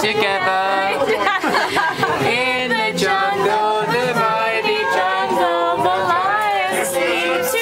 together in the jungle, the mighty jungle, the lion sleeps.